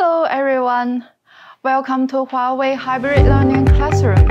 Hello everyone. Welcome to Huawei Hybrid Learning Classroom.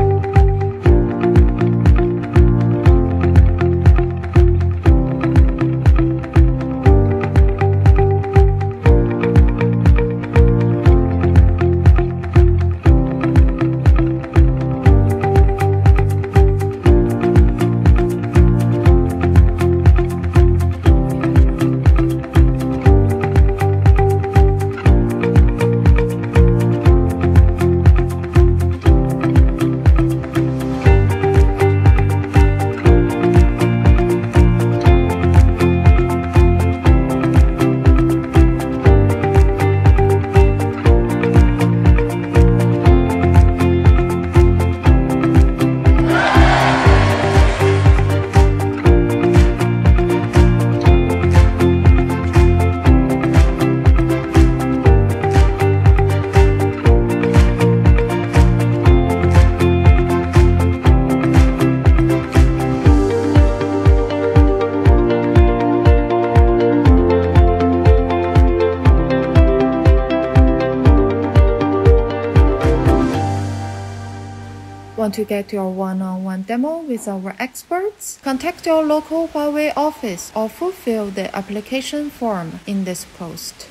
Want to get your one-on-one demo with our experts? Contact your local Huawei office or fulfill the application form in this post.